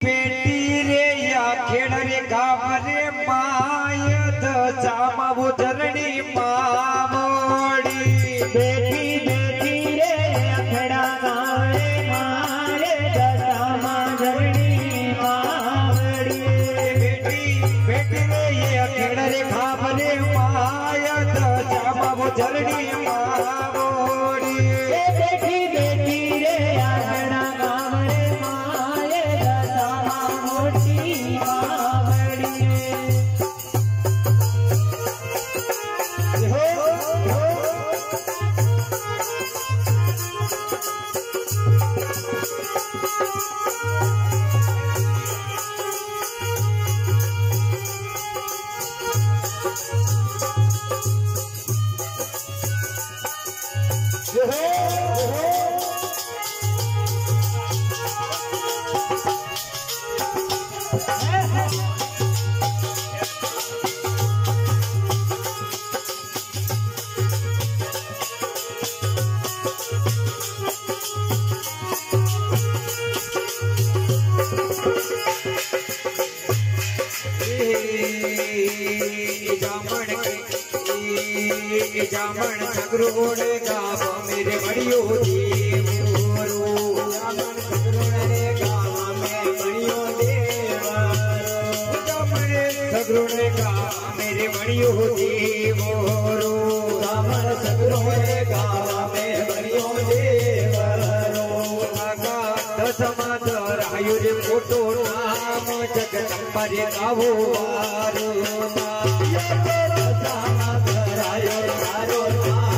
પેટી રે યા ખેડ રે ગામ રે માય ધ જામા ઉજરે जामण के जामण सगरोड़ गाव मेरे बड़ियो देवरो जामण सगरोड़ रे गाव में बड़ियो देवरो जामण सगरोड़ गाव मेरे बड़ियो देवरो जामण सगरोड़ गाव मेरे नागा સમાદર આયુ રે મોટું નામ જગદંબા રે આવો વારો સમાદર આયુ મારો નામ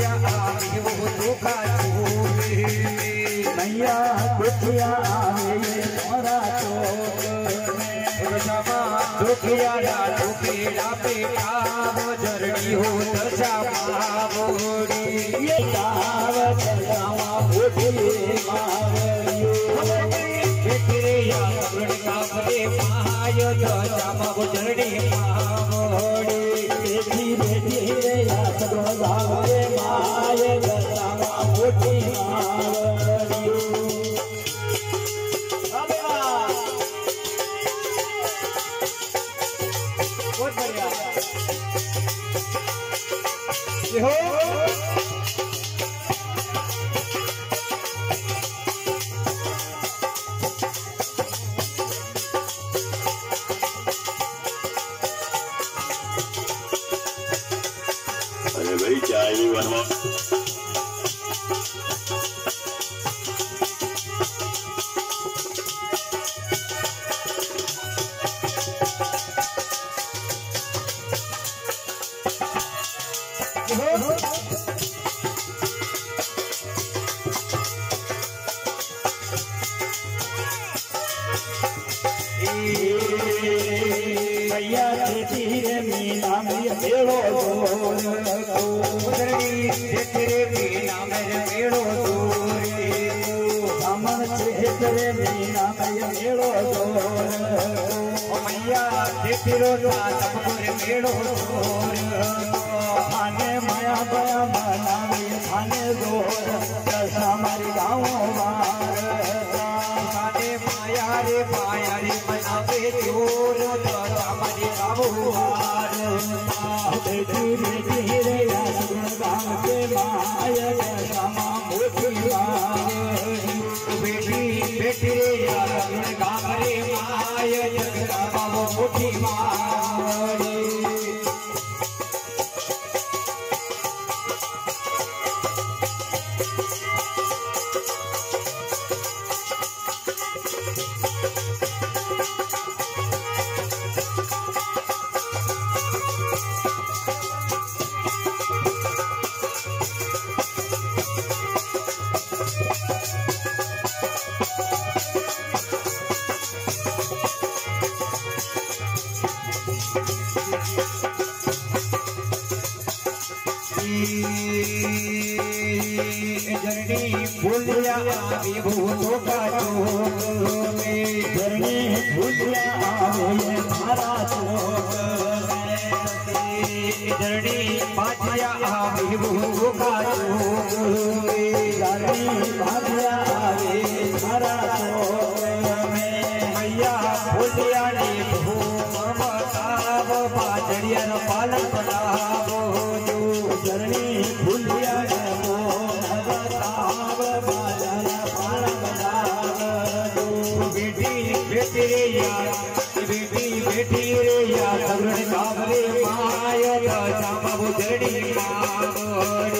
दुखिया आवे वो दुखा छूमे मैया दुखिया आवे मोरा दुखिया ना दुखिया बेटा वो जरनी हो दशा मावोड़ी ये गावत गावा उठी मावरियो बेटरे या सुरण काबरे माय दशा जरनी मावोड़ी भाई क्या है ये बनवा ये हो मैया खेती रे मीना मैया भेड़ो છેતરે મીના મેં મેળો દોરે. અમર છેતરે મીના મેં મેળો દોર. મૈયા, છેતરો ના તમરે મેળો દોર. Fatima. भूप ಧರಣಿ ಮಾವೋಡಿ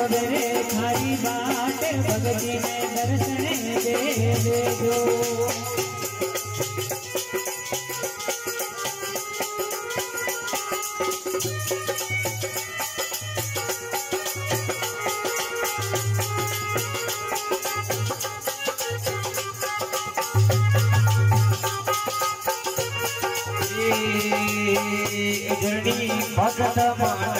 જોડરે ખારી વાટ ભગજીને દર્શને દે દેજો. ભગત મન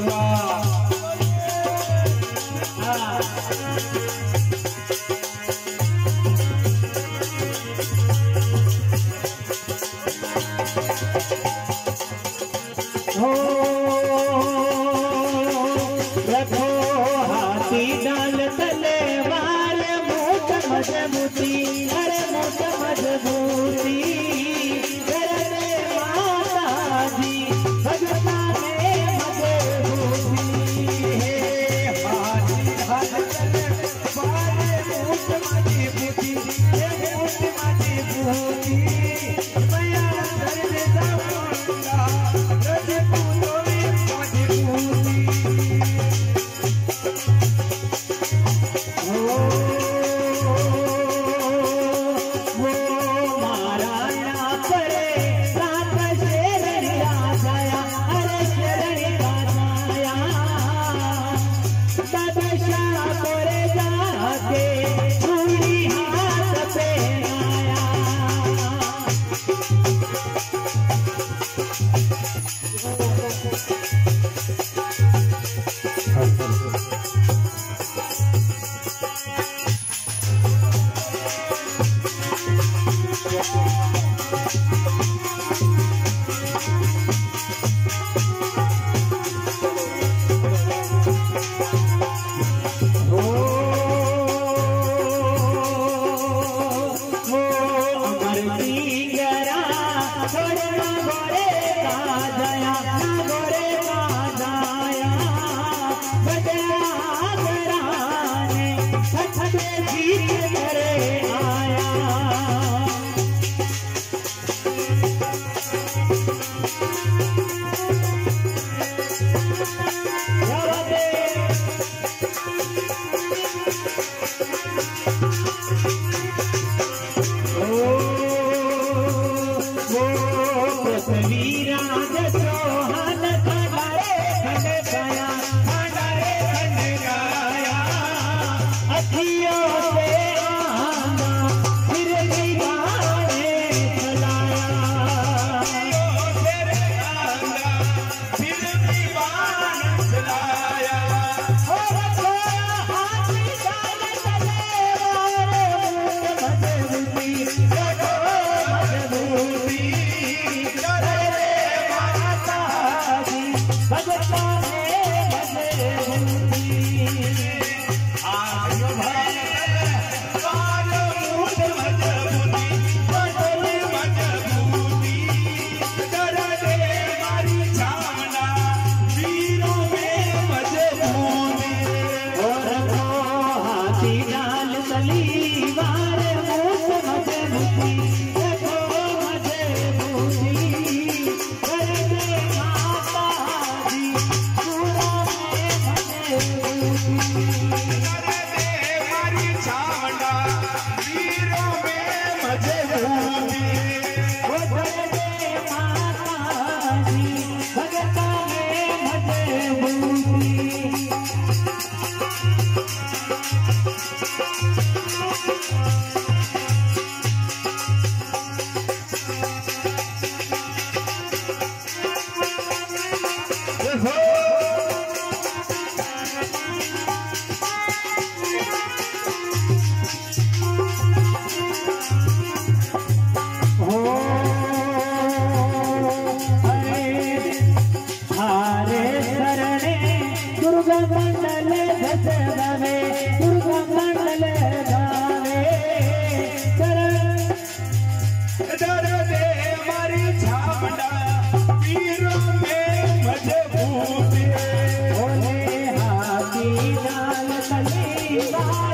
तस्वीरा जस Bye.